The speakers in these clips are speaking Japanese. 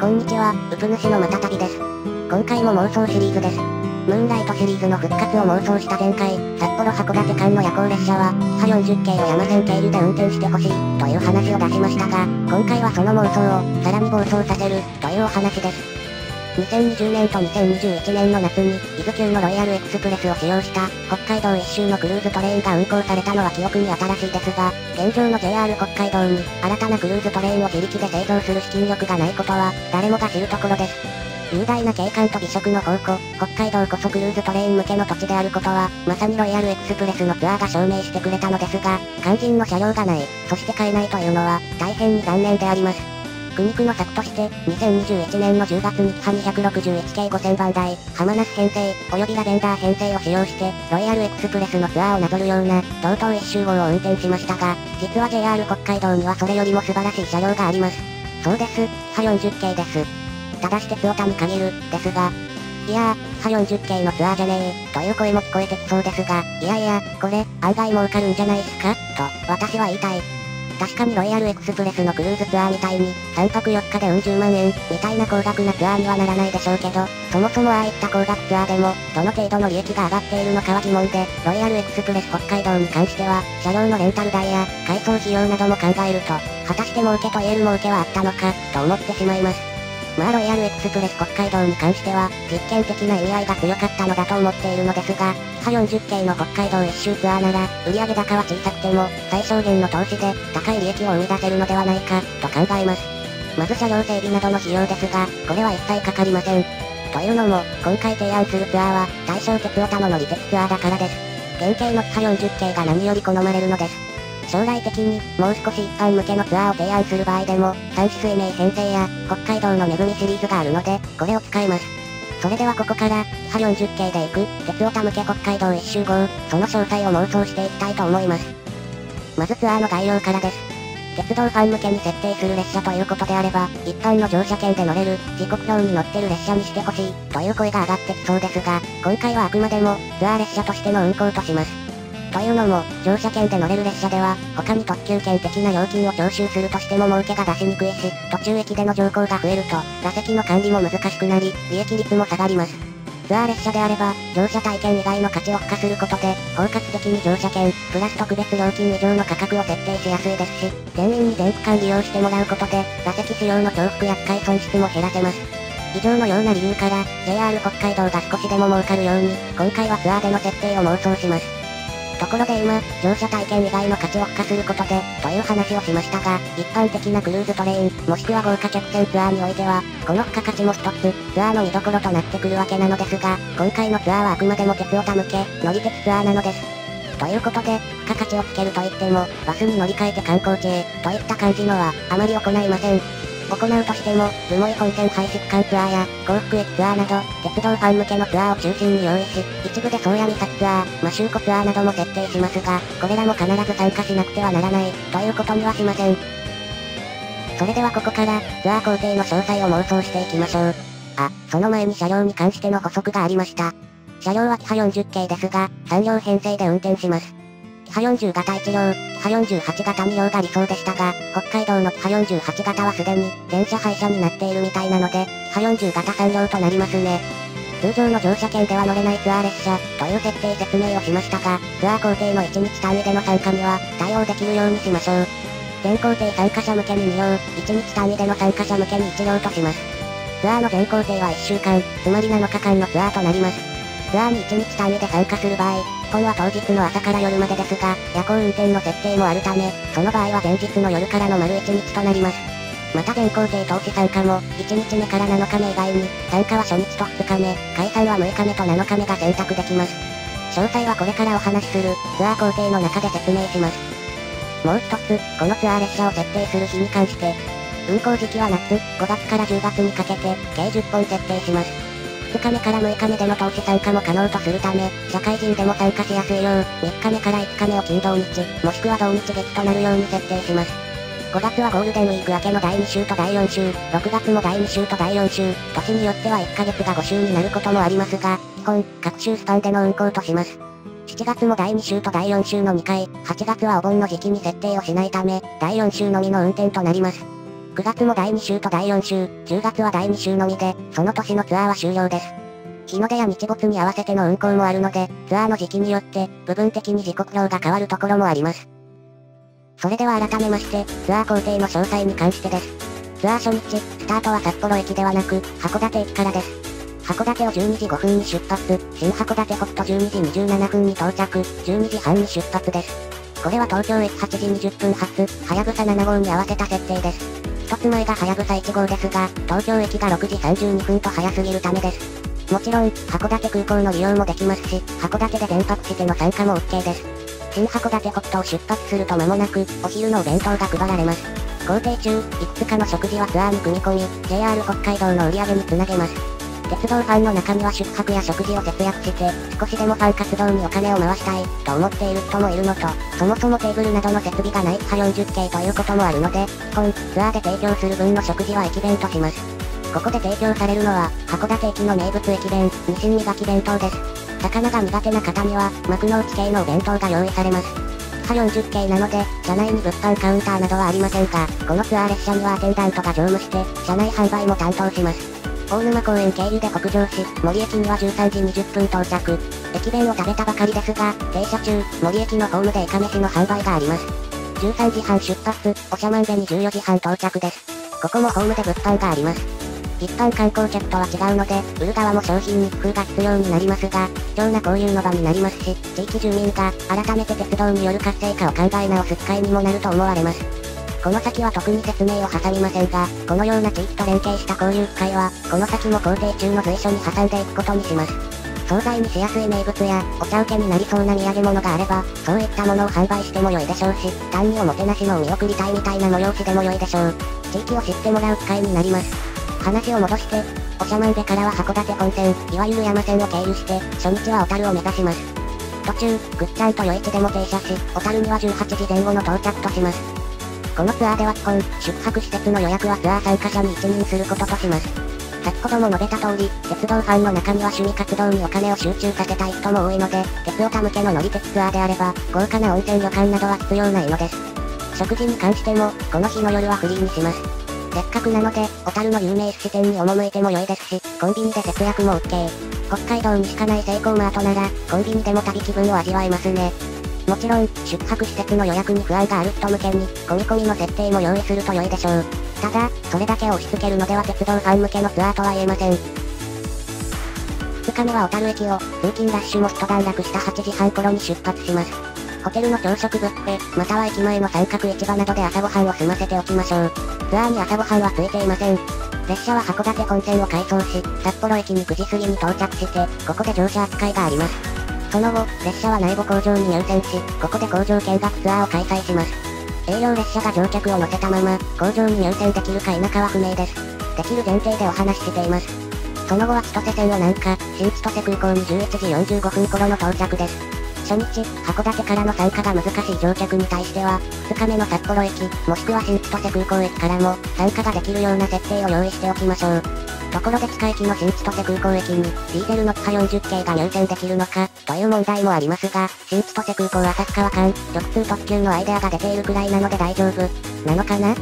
こんにちは、うぷ主のまたたびです。今回も妄想シリーズです。ムーンライトシリーズの復活を妄想した前回、札幌函館間の夜行列車は、は40系を山線経由で運転してほしい、という話を出しましたが、今回はその妄想を、さらに暴走させる、というお話です。2020年と2021年の夏に、伊豆急のロイヤルエクスプレスを使用した、北海道一周のクルーズトレインが運行されたのは記憶に新しいですが、現状の JR 北海道に、新たなクルーズトレインを自力で製造する資金力がないことは、誰もが知るところです。雄大な景観と美食の宝庫、北海道こそクルーズトレイン向けの土地であることは、まさにロイヤルエクスプレスのツアーが証明してくれたのですが、肝心の車両がない、そして買えないというのは、大変に残念であります。苦肉の策として、2021年の10月にキハ261系5000番台、浜ナス編成、及びラベンダー編成を使用して、ロイヤルエクスプレスのツアーをなぞるような、同等一周号を運転しましたが、実は JR 北海道にはそれよりも素晴らしい車両があります。そうです、キハ40系です。ただし鉄オタに限る、ですが、いやー、キハ40系のツアーじゃねえ、という声も聞こえてきそうですが、いやいや、これ、案外儲かるんじゃないっすか？と、私は言いたい。確かにロイヤルエクスプレスのクルーズツアーみたいに、3泊4日でうん十万円、みたいな高額なツアーにはならないでしょうけど、そもそもああいった高額ツアーでも、どの程度の利益が上がっているのかは疑問で、ロイヤルエクスプレス北海道に関しては、車両のレンタル代や、改装費用なども考えると、果たして儲けと言える儲けはあったのか、と思ってしまいます。まあロイヤルエクスプレス北海道に関しては、実験的な意味合いが強かったのだと思っているのですが、ハ40系の北海道一周ツアーなら、売上高は小さくても、最小限の投資で、高い利益を生み出せるのではないか、と考えます。まず車両整備などの費用ですが、これは一切かかりません。というのも、今回提案するツアーは、対象鉄オタの乗り鉄ツアーだからです。原型のキハ40系が何より好まれるのです。将来的に、もう少し一般向けのツアーを提案する場合でも、三種水明編成や、北海道の恵みシリーズがあるので、これを使います。それではここから、キハ40系で行く、鉄オタ向け北海道一周号、その詳細を妄想していきたいと思います。まずツアーの概要からです。鉄道ファン向けに設定する列車ということであれば、一般の乗車券で乗れる、時刻表に乗ってる列車にしてほしい、という声が上がってきそうですが、今回はあくまでも、ツアー列車としての運行とします。というのも、乗車券で乗れる列車では、他に特急券的な料金を徴収するとしても儲けが出しにくいし、途中駅での乗降が増えると、座席の管理も難しくなり、利益率も下がります。ツアー列車であれば、乗車体験以外の価値を付加することで、包括的に乗車券、プラス特別料金以上の価格を設定しやすいですし、全員に全区間利用してもらうことで、座席使用の重複や機械損失も減らせます。以上のような理由から、JR 北海道が少しでも儲かるように、今回はツアーでの設定を妄想します。ところで今、乗車体験以外の価値を付加することで、という話をしましたが、一般的なクルーズトレイン、もしくは豪華客船ツアーにおいては、この付加価値も一つ、ツアーの見どころとなってくるわけなのですが、今回のツアーはあくまでも鉄オタ向け、乗り鉄ツアーなのです。ということで、付加価値をつけると言っても、バスに乗り換えて観光地へ、といった感じのは、あまり行いません。行うとしても、留萌本線廃止区間ツアーや、幸福駅ツアーなど、鉄道ファン向けのツアーを中心に用意し、一部で宗谷岬ツアー、マシューコツアーなども設定しますが、これらも必ず参加しなくてはならない、ということにはしません。それではここから、ツアー工程の詳細を妄想していきましょう。あ、その前に車両に関しての補足がありました。車両はキハ40系ですが、3両編成で運転します。キハ40型1両、キハ48型2両が理想でしたが、北海道のキハ48型はすでに、電車廃車になっているみたいなので、キハ40型3両となりますね。通常の乗車券では乗れないツアー列車、という設定説明をしましたが、ツアー工程の1日単位での参加には、対応できるようにしましょう。全工程参加者向けに2両、1日単位での参加者向けに1両とします。ツアーの全工程は1週間、つまり7日間のツアーとなります。ツアーに1日単位で参加する場合、本は当日の朝から夜までですが、夜行運転の設定もあるため、その場合は前日の夜からの丸1日となります。また全工程投資参加も、1日目から7日目以外に、参加は初日と2日目、解散は6日目と7日目が選択できます。詳細はこれからお話しする、ツアー工程の中で説明します。もう一つ、このツアー列車を設定する日に関して、運行時期は夏、5月から10月にかけて、計10本設定します。2日目から6日目での投資参加も可能とするため、社会人でも参加しやすいよう、3日目から5日目を金土日、もしくは同日月となるように設定します。5月はゴールデンウィーク明けの第2週と第4週、6月も第2週と第4週、年によっては1ヶ月が5週になることもありますが、基本、各週スパンでの運行とします。7月も第2週と第4週の2回、8月はお盆の時期に設定をしないため、第4週のみの運転となります。9月も第2週と第4週、10月は第2週のみで、その年のツアーは終了です。日の出や日没に合わせての運行もあるので、ツアーの時期によって、部分的に時刻表が変わるところもあります。それでは改めまして、ツアー工程の詳細に関してです。ツアー初日、スタートは札幌駅ではなく、函館駅からです。函館を12時5分に出発、新函館北と12時27分に到着、12時半に出発です。これは東京駅8時20分発、はやぶさ7号に合わせた設定です。一つ前がはやぶさ1号ですが、東京駅が6時32分と早すぎるためです。もちろん、函館空港の利用もできますし、函館で電泊しての参加も OK です。新函館国と出発すると間もなく、お昼のお弁当が配られます。工程中、いくつかの食事はツアーに組み込み、JR 北海道の売り上げにつなげます。鉄道ファンの中には宿泊や食事を節約して、少しでもファン活動にお金を回したい、と思っている人もいるのと、そもそもテーブルなどの設備がない派40系ということもあるので、本、ツアーで提供する分の食事は駅弁とします。ここで提供されるのは、函館駅の名物駅弁、ニシン磨き弁当です。魚が苦手な方には、幕の内系のお弁当が用意されます。派40系なので、車内に物販カウンターなどはありませんが、このツアー列車にはアテンダントが乗務して、車内販売も担当します。大沼公園経由で北上し、森駅には13時20分到着。駅弁を食べたばかりですが、停車中、森駅のホームでイカ飯の販売があります。13時半出発、おしゃまんでに14時半到着です。ここもホームで物販があります。一般観光客とは違うので、売る側も商品に工夫が必要になりますが、貴重な交流の場になりますし、地域住民が改めて鉄道による活性化を考え直す機会にもなると思われます。この先は特に説明を挟みませんが、このような地域と連携した交流会は、この先も工程中の随所に挟んでいくことにします。惣菜にしやすい名物や、お茶受けになりそうな土産物があれば、そういったものを販売しても良いでしょうし、単におもてなしのお見送りたいみたいな催しでも良いでしょう。地域を知ってもらう機会になります。話を戻して、おしゃまんでからは函館本線、いわゆる山線を経由して、初日は小樽を目指します。途中、ぐっちゃんと余市でも停車し、小樽には18時前後の到着とします。このツアーでは基本、宿泊施設の予約はツアー参加者に一任す。ることとします。先ほども述べた通り、鉄道ファンの中には趣味活動にお金を集中させたい人も多いので、鉄オタ向けの乗り鉄ツアーであれば、豪華な温泉旅館などは必要ないのです。食事に関しても、この日の夜はフリーにします。せっかくなので、小樽の有名寿司店に赴いても良いです。し、コンビニで節約も OK。北海道にしかないセイコーマートなら、コンビニでも旅気分を味わえます。ね。もちろん、宿泊施設の予約に不安がある人向けに、込み込みの設定も用意すると良いでしょう。ただ、それだけ押し付けるのでは鉄道ファン向けのツアーとは言えません。2日目は小樽駅を、通勤ラッシュも一段落した8時半頃に出発します。ホテルの朝食ブッフェ、または駅前の三角市場などで朝ごはんを済ませておきましょう。ツアーに朝ごはんはついていません。列車は函館本線を改装し、札幌駅に9時過ぎに到着して、ここで乗車扱いがあります。その後、列車は内部工場に入線し、ここで工場見学ツアーを開催します。営業列車が乗客を乗せたまま、工場に入線できるか否かは不明です。できる前提でお話ししています。その後は千歳線を南下、新千歳空港に11時45分頃の到着です。初日、函館からの参加が難しい乗客に対しては、2日目の札幌駅、もしくは新千歳空港駅からも、参加ができるような設定を用意しておきましょう。ところで近駅の新千歳空港駅に、ディーゼルのキハ40系が入線できるのか、という問題もありますが、新千歳空港旭川間、直通特急のアイデアが出ているくらいなので大丈夫、なのかな？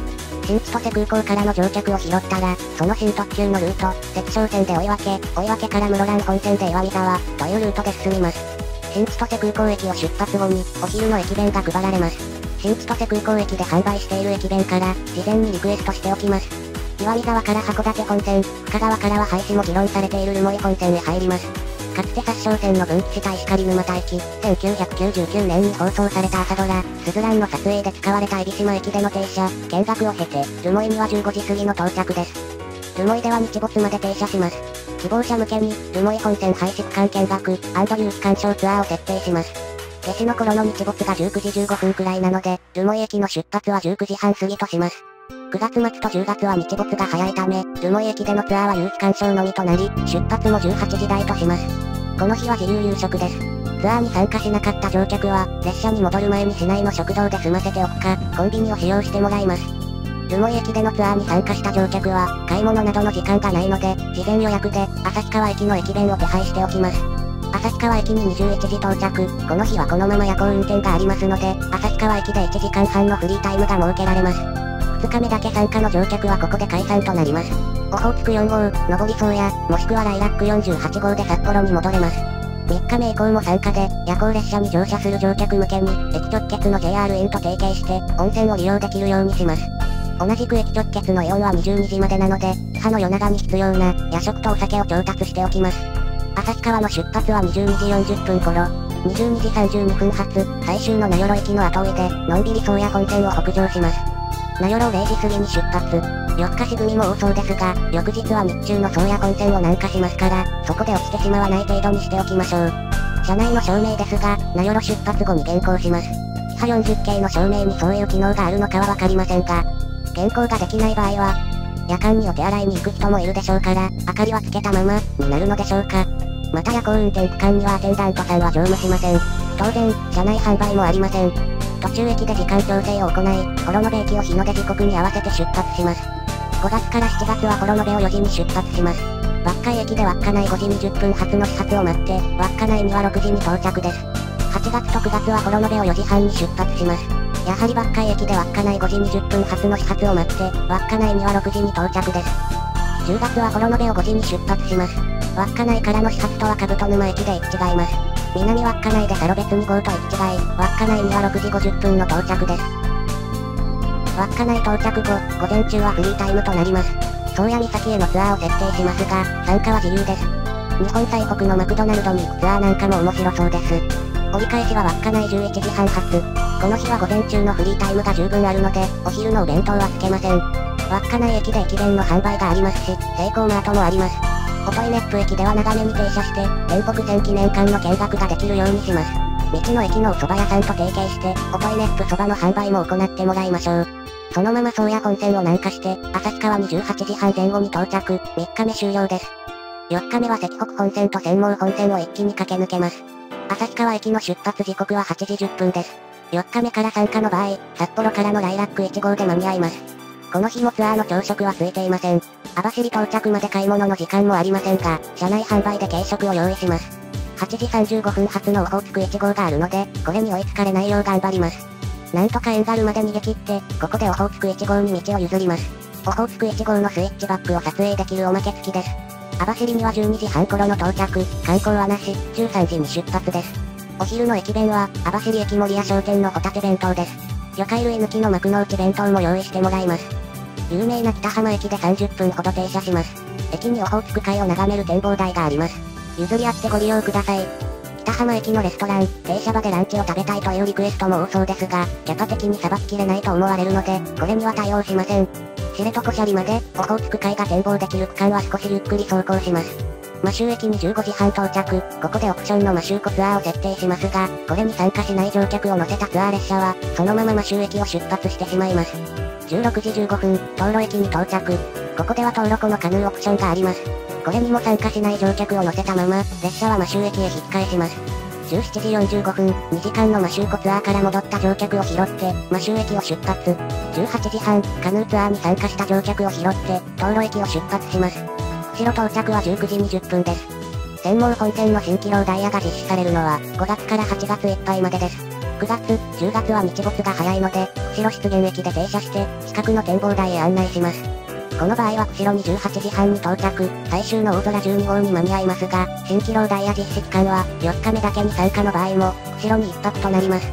新千歳空港からの乗客を拾ったら、その新特急のルート、鉄商線で追い分け、追い分けから室蘭本線で岩見沢、というルートで進みます。新千歳空港駅を出発後に、お昼の駅弁が配られます。新千歳空港駅で販売している駅弁から、事前にリクエストしておきます。岩見沢から函館本線、深川からは廃止も議論されている留萌本線へ入ります。かつて殺傷戦の分岐した石狩沼大輝、1999年に放送された朝ドラ、スズランの撮影で使われた海老島駅での停車、見学を経て、留萌には15時過ぎの到着です。留萌では日没まで停車します。希望者向けに、留萌本線廃止区間見学、有機鑑賞ツアーを設定します。夏至の頃の日没が19時15分くらいなので、留萌駅の出発は19時半過ぎとします。9月末と10月は日没が早いため、留萌駅でのツアーは有機鑑賞のみとなり、出発も18時台とします。この日は自由夕食です。ツアーに参加しなかった乗客は、列車に戻る前に市内の食堂で済ませておくか、コンビニを使用してもらいます。留萌駅でのツアーに参加した乗客は、買い物などの時間がないので、事前予約で、旭川駅の駅弁を手配しておきます。旭川駅に21時到着、この日はこのまま夜行運転がありますので、旭川駅で1時間半のフリータイムが設けられます。2日目だけ参加の乗客はここで解散となります。オホーツク4号、上り層や、もしくはライラック48号で札幌に戻れます。3日目以降も参加で、夜行列車に乗車する乗客向けに、駅直結の JR 園と提携して、温泉を利用できるようにします。同じく駅直結のイオンは22時までなので、母の夜長に必要な、夜食とお酒を調達しておきます。旭川の出発は22時40分頃、22時32分発、最終の名寄駅の後追いで、のんびり宗谷本線を北上します。名寄0時過ぎに出発。4日し組も多そうですが、翌日は日中の宗谷本線を南下しますから、そこで落ちてしまわない程度にしておきましょう。車内の照明ですが、名寄出発後に変更します。キハ40系の照明にそういう機能があるのかはわかりませんが、変更ができない場合は、夜間にお手洗いに行く人もいるでしょうから、明かりはつけたまま、になるのでしょうか。また夜行運転区間にはアテンダントさんは乗務しません。当然、車内販売もありません。途中駅で時間調整を行い、幌延駅を日の出時刻に合わせて出発します。5月から7月は幌延を4時に出発します。稚内駅で稚内5時20分発の始発を待って、稚内には6時に到着です。8月と9月は幌延を4時半に出発します。やはり稚内駅で稚内5時20分発の始発を待って、稚内には6時に到着です。10月は幌延を5時に出発します。稚内からの始発とは兜沼駅で行き違います。南稚内でサロ別2号と行き違い、稚内には6時50分の到着です。稚内到着後、午前中はフリータイムとなります。宗谷岬へのツアーを設定しますが、参加は自由です。日本最北のマクドナルドにツアーなんかも面白そうです。折り返しは稚内11時半発。この日は午前中のフリータイムが十分あるので、お昼のお弁当はつけません。稚内駅で駅弁の販売がありますし、セイコーマートもあります。音イネップ駅では長めに停車して、天北線記念館の見学ができるようにします。道の駅のお蕎麦屋さんと提携して、音イネップ蕎麦の販売も行ってもらいましょう。そのまま宗谷本線を南下して、旭川に18時半前後に到着、3日目終了です。4日目は石北本線と専門本線を一気に駆け抜けます。旭川駅の出発時刻は8時10分です。4日目から参加の場合、札幌からのライラック1号で間に合います。この日もツアーの朝食は空いていません。網走到着まで買い物の時間もありませんが、車内販売で軽食を用意します。8時35分発のオホーツク1号があるので、これに追いつかれないよう頑張ります。なんとかエンガルまで逃げ切って、ここでオホーツク1号に道を譲ります。オホーツク1号のスイッチバックを撮影できるおまけ付きです。網走には12時半頃の到着、観光はなし、13時に出発です。お昼の駅弁は、網走駅森屋商店のホタテ弁当です。魚介類抜きの幕の内弁当も用意してもらいます。有名な北浜駅で30分ほど停車します。駅にオホーツク海を眺める展望台があります。譲り合ってご利用ください。北浜駅のレストラン、停車場でランチを食べたいというリクエストも多そうですが、キャパ的にさばききれないと思われるので、これには対応しません。知床斜里まで、オホーツク海が展望できる区間は少しゆっくり走行します。マシュー駅に15時半到着、ここでオプションのマシューコツアーを設定しますが、これに参加しない乗客を乗せたツアー列車は、そのままマシュー駅を出発してしまいます。16時15分、東路駅に到着。ここでは東路湖のカヌーオプションがあります。これにも参加しない乗客を乗せたまま、列車はマシュー駅へ引き返します。17時45分、2時間のマシューコツアーから戻った乗客を拾って、マシュー駅を出発。18時半、カヌーツアーに参加した乗客を拾って、東路駅を出発します。釧路到着は19時20分です。専門本線の新機能ダイヤが実施されるのは、5月から8月いっぱいまでです。9月、10月は日没が早いので、釧路湿原駅で停車して、近くの展望台へ案内します。この場合は釧路に18時半に到着、最終の大空12号に間に合いますが、新機能ダイヤ実施期間は、4日目だけに参加の場合も、釧路に1泊となります。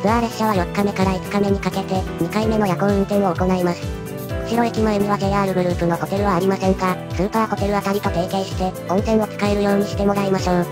ツアー列車は4日目から5日目にかけて、2回目の夜行運転を行います。釧路駅前には JR グループのホテルはありませんが、スーパーホテルあたりと提携して、温泉を使えるようにしてもらいましょう。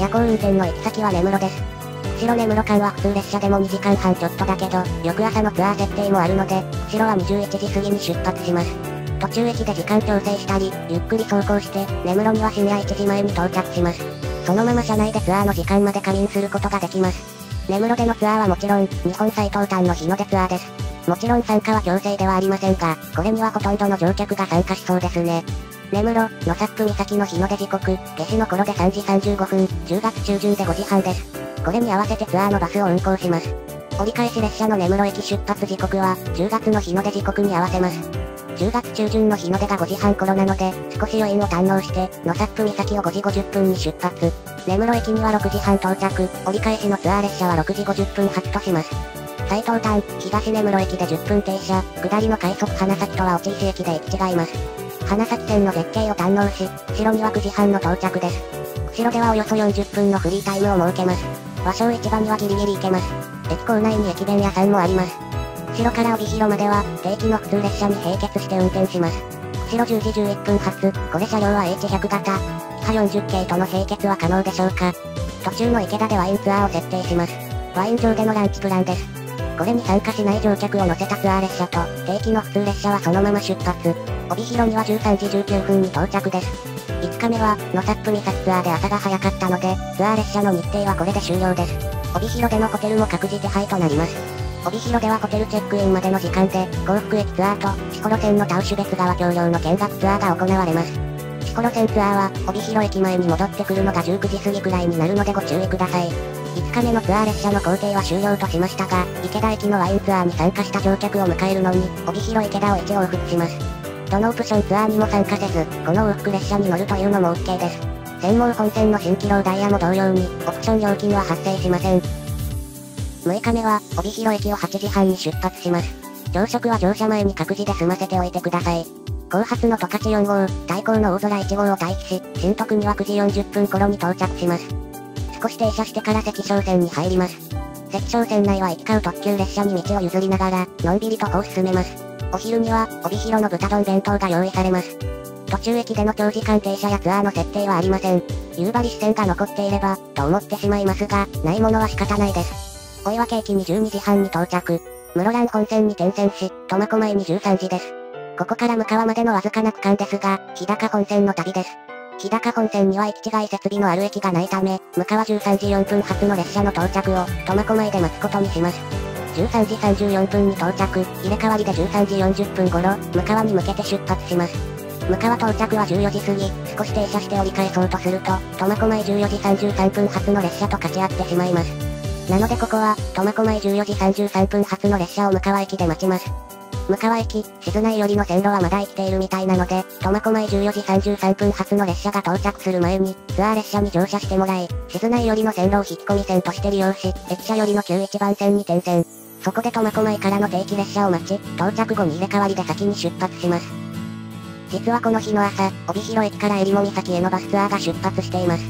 夜行運転の行き先は根室です。釧路根室間は普通列車でも2時間半ちょっとだけど、翌朝のツアー設定もあるので、釧路は21時過ぎに出発します。途中駅で時間調整したり、ゆっくり走行して、根室には深夜1時前に到着します。そのまま車内でツアーの時間まで仮眠することができます。根室でのツアーはもちろん、日本最東端の日の出ツアーです。もちろん参加は強制ではありませんが、これにはほとんどの乗客が参加しそうですね。根室、野サップ岬の日の出時刻、夏至の頃で3時35分、10月中旬で5時半です。これに合わせてツアーのバスを運行します。折り返し列車の根室駅出発時刻は、10月の日の出時刻に合わせます。10月中旬の日の出が5時半頃なので、少し余韻を堪能して、野サップ岬を5時50分に出発。根室駅には6時半到着、折り返しのツアー列車は6時50分発とします。斎藤丹、東根室駅で10分停車、下りの快速花咲とは落石駅で行き違います。花咲線の絶景を堪能し、後ろには9時半の到着です。後ろではおよそ40分のフリータイムを設けます。和尚市場にはギリギリ行けます。駅構内に駅弁屋さんもあります。後ろから帯広までは、定期の普通列車に並結して運転します。後ろ10時11分発、これ車両は H100 型。キハ40系との並結は可能でしょうか途中の池田でワインツアーを設定します。ワイン上でのランチプランです。これに参加しない乗客を乗せたツアー列車と、定期の普通列車はそのまま出発。帯広には13時19分に到着です。5日目は、野サップ岬ツアーで朝が早かったので、ツアー列車の日程はこれで終了です。帯広でのホテルも各自手配となります。帯広ではホテルチェックインまでの時間で、幸福駅ツアーと、四コロ線のタウシュベツ川橋梁の見学ツアーが行われます。四コロ線ツアーは、帯広駅前に戻ってくるのが19時過ぎくらいになるのでご注意ください。5日目のツアー列車の行程は終了としましたが、池田駅のワインツアーに参加した乗客を迎えるのに、帯広池田を1往復します。どのオプションツアーにも参加せず、この往復列車に乗るというのも OK です。専門本線の新規ロダイヤも同様に、オプション料金は発生しません。6日目は、帯広駅を8時半に出発します。朝食は乗車前に各自で済ませておいてください。後発の十勝4号、対向の大空1号を待機し、新徳には9時40分頃に到着します。少し停車してから関商線に入ります。関商線内は行き交う特急列車に道を譲りながら、のんびりと歩を進めます。お昼には、帯広の豚丼弁当が用意されます。途中駅での長時間停車やツアーの設定はありません。夕張支線が残っていれば、と思ってしまいますが、ないものは仕方ないです。追分駅に12時半に到着。室蘭本線に転線し、苫小牧に13時です。ここから向川までのわずかな区間ですが、日高本線の旅です。日高本線には行き違い設備のある駅がないため、向川13時4分発の列車の到着を、苫小牧で待つことにします。13時34分に到着、入れ替わりで13時40分頃、向川に向けて出発します。向川到着は14時過ぎ、少し停車して折り返そうとすると、苫小牧14時33分発の列車と勝ち合ってしまいます。なのでここは、苫小牧14時33分発の列車を向川駅で待ちます。向川駅、静内寄りの線路はまだ生きているみたいなので、苫小牧14時33分発の列車が到着する前に、ツアー列車に乗車してもらい、静内寄りの線路を引っ込み線として利用し、駅舎寄りの91番線に転線。そこで苫小牧からの定期列車を待ち、到着後に入れ替わりで先に出発します。実はこの日の朝、帯広駅から襟裳岬へのバスツアーが出発しています。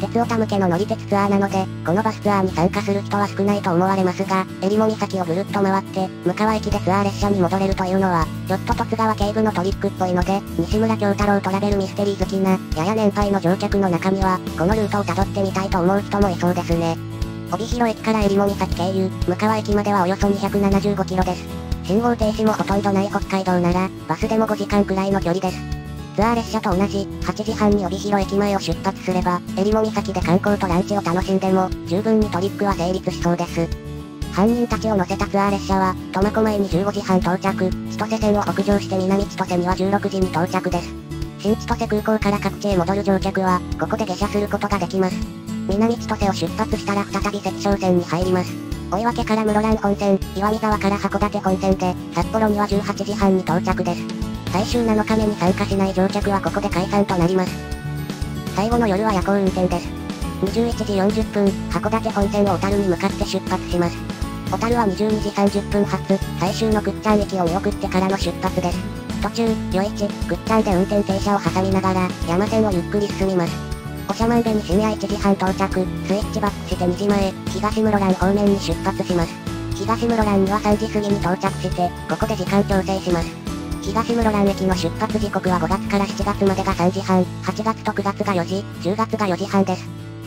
鉄オタ向けの乗り鉄ツアーなので、このバスツアーに参加する人は少ないと思われますが、襟裳岬をぐるっと回って、向川駅でツアー列車に戻れるというのは、ちょっと十津川警部のトリックっぽいので、西村京太郎トラベルミステリー好きな、やや年配の乗客の中身は、このルートを辿ってみたいと思う人もいそうですね。帯広駅から襟裳岬経由、向川駅まではおよそ275キロです。信号停止もほとんどない北海道なら、バスでも5時間くらいの距離です。ツアー列車と同じ、8時半に帯広駅前を出発すれば、襟裳岬で観光とランチを楽しんでも、十分にトリックは成立しそうです。犯人たちを乗せたツアー列車は、苫小牧に15時半到着、千歳線を北上して南千歳には16時に到着です。新千歳空港から各地へ戻る乗客は、ここで下車することができます。南千歳を出発したら再び関商線に入ります。追分から室蘭本線、岩見沢から函館本線で、札幌には18時半に到着です。最終7日目に参加しない乗客はここで解散となります。最後の夜は夜行運転です。21時40分、函館本線を小樽に向かって出発します。小樽は22時30分発、最終のくっちゃん駅を見送ってからの出発です。途中、余市、くっちゃんで運転停車を挟みながら、山線をゆっくり進みます。長万部に深夜1時半到着、スイッチバックして2時前、東室蘭方面に出発します。東室蘭には3時過ぎに到着して、ここで時間調整します。東室蘭駅の出発時刻は5月から7月までが3時半、8月と9月が4時、10月が4時半です。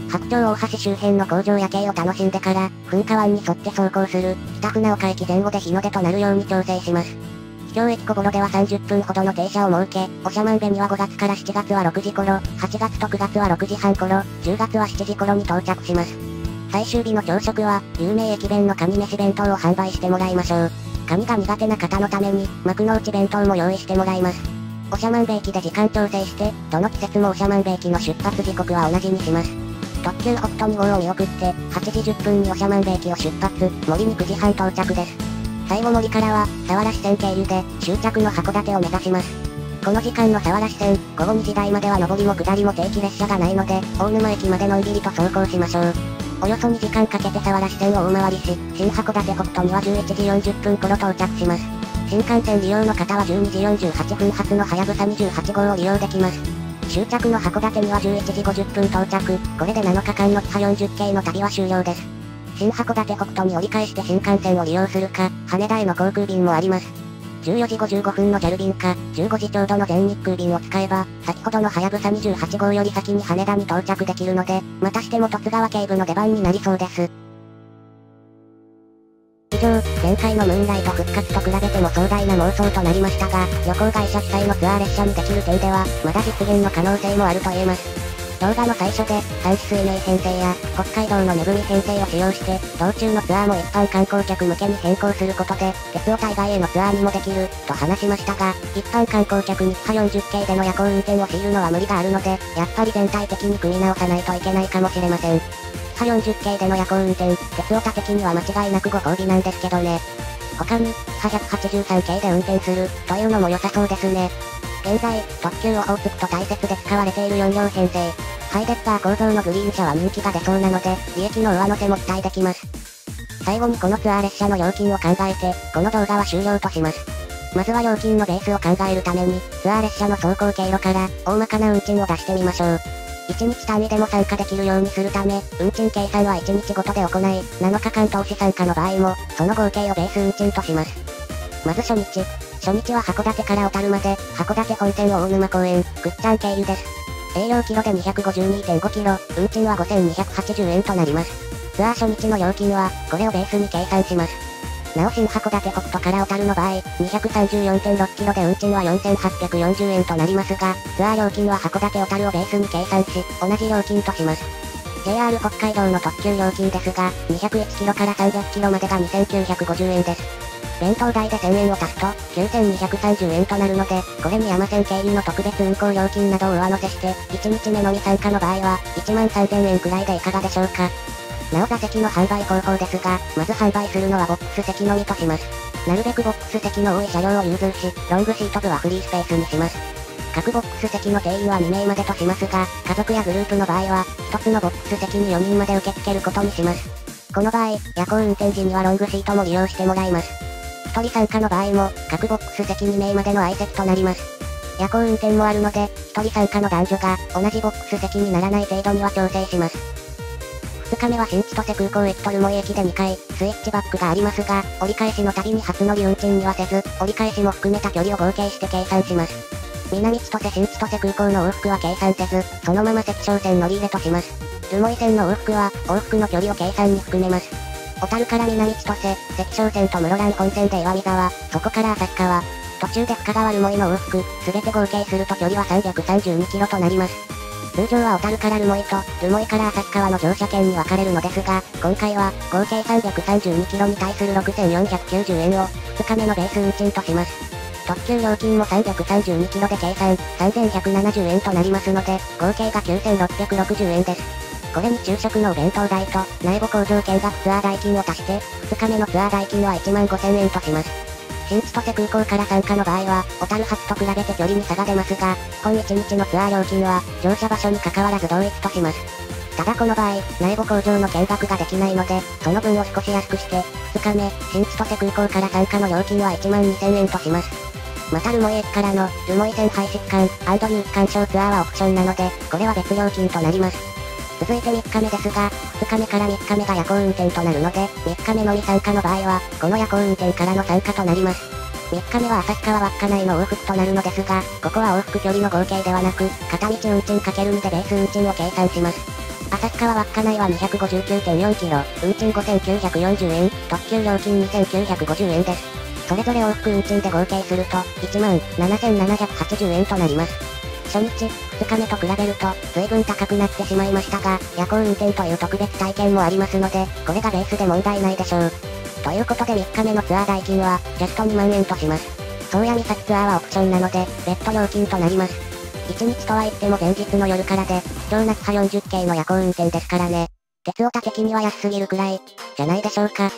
白鳥大橋周辺の工場夜景を楽しんでから、噴火湾に沿って走行する、北船岡駅前後で日の出となるように調整します。秘境駅小頃では30分ほどの停車を設け、長万部には5月から7月は6時頃、8月と9月は6時半頃、10月は7時頃に到着します。最終日の朝食は、有名駅弁の神飯弁当を販売してもらいましょう。紙が苦手な方のために、幕の内弁当も用意してもらいます。長万部駅で時間調整して、どの季節も長万部駅の出発時刻は同じにします。特急北斗2号を見送って、8時10分に長万部駅を出発、森に9時半到着です。最後森からは、佐原市線経由で、終着の函館を目指します。この時間の佐原市線、午後2時台までは上りも下りも定期列車がないので、大沼駅までのんびりと走行しましょう。およそ2時間かけて佐原支線を大回りし、新函館北斗には11時40分頃到着します。新幹線利用の方は12時48分発のはやぶさ28号を利用できます。終着の函館には11時50分到着。これで7日間のキハ40系の旅は終了です。新函館北斗に折り返して新幹線を利用するか、羽田への航空便もあります。14時55分の JAL 便か、15時ちょうどの全日空便を使えば、先ほどのはやぶさ28号より先に羽田に到着できるので、またしても十津川警部の出番になりそうです。以上、前回のムーンライト復活と比べても壮大な妄想となりましたが、旅行会社主催のツアー列車にできる点では、まだ実現の可能性もあると言えます。動画の最初で、三市水明編成や、北海道の恵み編成を使用して、道中のツアーも一般観光客向けに変更することで、鉄オタ以外へのツアーにもできる、と話しましたが、一般観光客にキハ40系での夜行運転を強いるのは無理があるので、やっぱり全体的に組み直さないといけないかもしれません。ハ40系での夜行運転、鉄オタ的には間違いなくご褒美なんですけどね。他に、キハ183系で運転する、というのも良さそうですね。現在、特急オホーツクと大切で使われている4両編成。ハイデッパー構造のグリーン車は人気が出そうなので、利益の上乗せも期待できます。最後にこのツアー列車の料金を考えて、この動画は終了とします。まずは料金のベースを考えるために、ツアー列車の走行経路から、大まかな運賃を出してみましょう。1日単位でも参加できるようにするため、運賃計算は1日ごとで行い、7日間投資参加の場合も、その合計をベース運賃とします。まず初日、初日は函館から小樽まで、函館本線大沼公園、ぐっちゃん経由です。営業キロで252.5キロ、運賃は5280円となります。ツアー初日の料金は、これをベースに計算します。なお新函館北斗から小樽の場合、234.6キロで運賃は4840円となりますが、ツアー料金は函館小樽をベースに計算し、同じ料金とします。JR 北海道の特急料金ですが、201キロから300キロまでが2950円です。弁当代で1000円を足すと、9230円となるので、これに山線経由の特別運行料金などを上乗せして、1日目のみ参加の場合は、1万3000円くらいでいかがでしょうか。なお座席の販売方法ですが、まず販売するのはボックス席のみとします。なるべくボックス席の多い車両を融通し、ロングシート部はフリースペースにします。各ボックス席の定員は2名までとしますが、家族やグループの場合は、1つのボックス席に4人まで受け付けることにします。この場合、夜行運転時にはロングシートも利用してもらいます。1人参加の場合も、各ボックス席2名までの相席となります。夜行運転もあるので、1人参加の男女が、同じボックス席にならない程度には調整します。2日目は新千歳空港駅と留萌駅で2回、スイッチバックがありますが、折り返しの旅に初乗り運賃にはせず、折り返しも含めた距離を合計して計算します。南千歳新千歳空港の往復は計算せず、そのまま関商線乗り入れとします。留萌線の往復は、往復の距離を計算に含めます。小樽から南千歳、関商線と室蘭本線で岩見沢、そこから旭川。途中で深川留萌の往復、すべて合計すると距離は332キロとなります。通常は小樽から留萌と、留萌から旭川の乗車券に分かれるのですが、今回は、合計332キロに対する6490円を、2日目のベース運賃とします。特急料金も332キロで計算、3170円となりますので、合計が9660円です。これに昼食のお弁当代と、内部工場見学ツアー代金を足して、2日目のツアー代金は1万5000円とします。新千歳空港から参加の場合は、小樽発と比べて距離に差が出ますが、本1日のツアー料金は、乗車場所に関わらず同一とします。ただこの場合、内部工場の見学ができないので、その分を少し安くして、2日目、新千歳空港から参加の料金は1万2000円とします。また留萌駅からの、留萌線廃止期間、アンドリュー期間賞ツアーはオプションなので、これは別料金となります。続いて3日目ですが、2日目から3日目が夜行運転となるので、3日目のみ参加の場合は、この夜行運転からの参加となります。3日目は旭川稚内の往復となるのですが、ここは往復距離の合計ではなく、片道運賃 ×2 でベース運賃を計算します。旭川稚内は259.4キロ、運賃5940円、特急料金2950円です。それぞれ往復運賃で合計すると、1万7780円となります。初日、2日目と比べると、随分高くなってしまいましたが、夜行運転という特別体験もありますので、これがベースで問題ないでしょう。ということで3日目のツアー代金は、ジャスト2万円とします。宗谷岬ツアーはオプションなので、別途料金となります。1日とは言っても前日の夜からで、貴重なキハ40系の夜行運転ですからね。鉄オタ的には安すぎるくらい、じゃないでしょうか。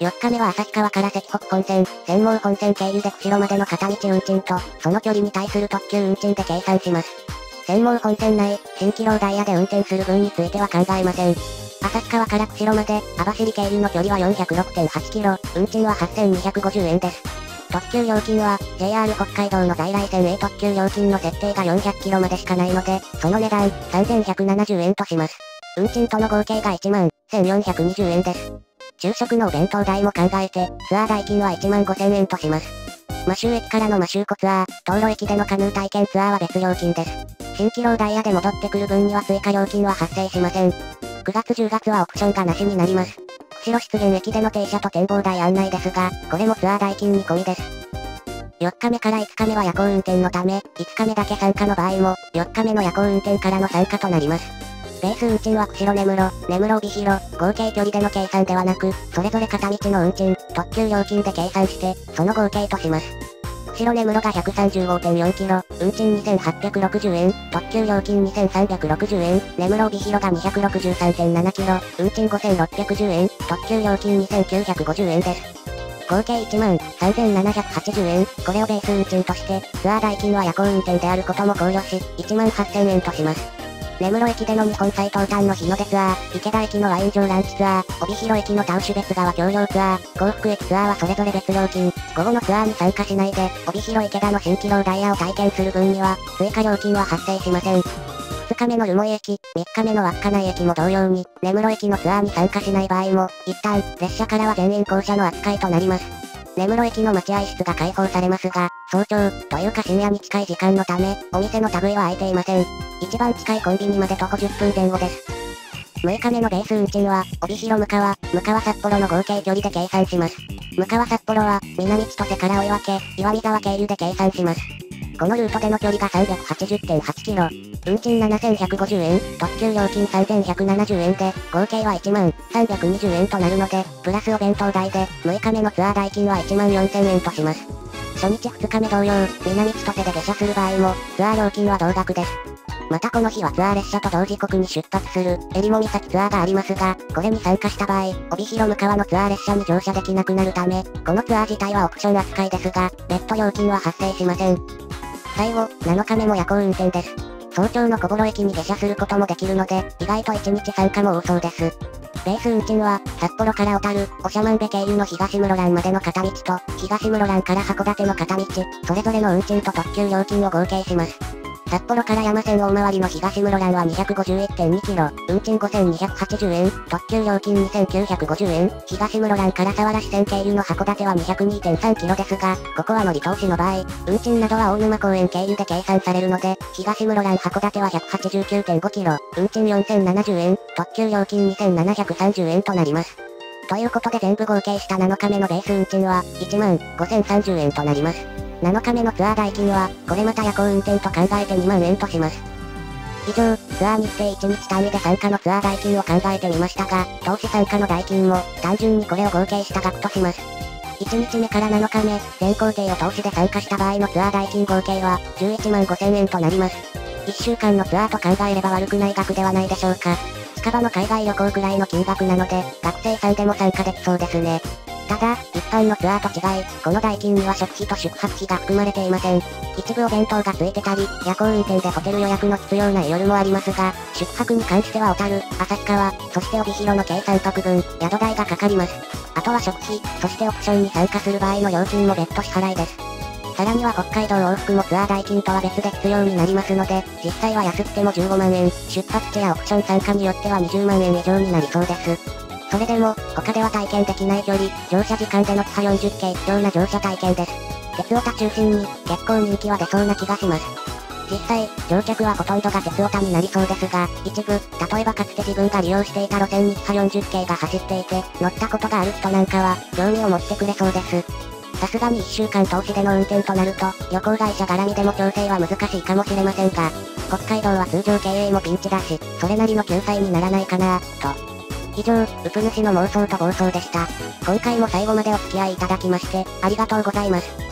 4日目は旭川から関北本線、専門本線経由で釧路までの片道運賃と、その距離に対する特急運賃で計算します。専門本線内、新規労ダイヤで運転する分については考えません。旭川から釧路まで、網走経由の距離は406.8キロ、運賃は8250円です。特急料金は、JR 北海道の在来線 A 特急料金の設定が400キロまでしかないので、その値段、3170円とします。運賃との合計が1万、1420円です。昼食のお弁当代も考えて、ツアー代金は1万5000円とします。マシュー駅からのマシューコツアー、東路駅でのカヌー体験ツアーは別料金です。新規労ダイヤで戻ってくる分には追加料金は発生しません。9月10月はオプションがなしになります。釧路湿原駅での停車と展望台案内ですが、これもツアー代金に込みです。4日目から5日目は夜行運転のため、5日目だけ参加の場合も、4日目の夜行運転からの参加となります。ベース運賃は釧路根室、根室帯広、合計距離での計算ではなく、それぞれ片道の運賃、特急料金で計算して、その合計とします。釧路根室が135.4キロ、運賃2860円、特急料金2360円、根室帯広が263.7キロ、運賃5610円、特急料金2950円です。合計1万3780円、これをベース運賃として、ツアー代金は夜行運転であることも考慮し、1万8000円とします。根室駅での日本最東端の日の出ツアー、池田駅のワイン場ランチツアー、帯広駅のタウシュ別川橋梁ツアー、幸福駅ツアーはそれぞれ別料金。午後のツアーに参加しないで、帯広池田の新規労ダイヤを体験する分には、追加料金は発生しません。2日目の留萌駅、3日目の稚内駅も同様に、根室駅のツアーに参加しない場合も、一旦、列車からは全員降車の扱いとなります。根室駅の待合室が開放されますが、早朝、というか深夜に近い時間のため、お店の類は空いていません。一番近いコンビニまで徒歩10分前後です。6日目のベース運賃は、帯広向川、向川札幌の合計距離で計算します。向川札幌は、南千歳から追い分け、岩見沢経由で計算します。このルートでの距離が380.8キロ。運賃7150円、特急料金3170円で、合計は1万320円となるので、プラスお弁当代で、6日目のツアー代金は1万4000円とします。初日2日目同様、南千歳で下車する場合も、ツアー料金は同額です。またこの日はツアー列車と同時刻に出発する、襟裳岬ツアーがありますが、これに参加した場合、帯広向川のツアー列車に乗車できなくなるため、このツアー自体はオプション扱いですが、別途料金は発生しません。最後、7日目も夜行運転です。早朝の小幌駅に下車することもできるので、意外と1日参加も多そうです。ベース運賃は、札幌から小樽、長万部経由の東室蘭までの片道と、東室蘭から函館の片道、それぞれの運賃と特急料金を合計します。札幌から山線大回りの東室蘭は251.2キロ、運賃5280円、特急料金2950円、東室蘭から佐原市線経由の函館は202.3キロですが、ここは乗り通しの場合、運賃などは大沼公園経由で計算されるので、東室蘭函館は189.5キロ、運賃4070円、特急料金2730円となります。ということで全部合計した7日目のベース運賃は、1万5030円となります。7日目のツアー代金は、これまた夜行運転と考えて2万円とします。以上、ツアー日程1日単位で参加のツアー代金を考えてみましたが、投資参加の代金も、単純にこれを合計した額とします。1日目から7日目、全工程を投資で参加した場合のツアー代金合計は、11万5000円となります。1週間のツアーと考えれば悪くない額ではないでしょうか。近場の海外旅行くらいの金額なので、学生さんでも参加できそうですね。ただ、一般のツアーと違い、この代金には食費と宿泊費が含まれていません。一部お弁当がついてたり、夜行運転でホテル予約の必要ない夜もありますが、宿泊に関しては小樽、旭川、そして帯広の計3泊分、宿代がかかります。あとは食費、そしてオプションに参加する場合の料金も別途支払いです。さらには北海道往復もツアー代金とは別で必要になりますので、実際は安くても15万円、出発地やオプション参加によっては20万円以上になりそうです。それでも、他では体験できない距離、乗車時間でのツハ40系貴重な乗車体験です。鉄オタ中心に、結構人気は出そうな気がします。実際、乗客はほとんどが鉄オタになりそうですが、一部、例えばかつて自分が利用していた路線にツハ40系が走っていて、乗ったことがある人なんかは、興味を持ってくれそうです。さすがに1週間投資での運転となると、旅行会社絡みでも調整は難しいかもしれませんが、北海道は通常経営もピンチだし、それなりの救済にならないかなと以上、うつ主の妄想と暴走でした。今回も最後までお付き合いいただきまして、ありがとうございます。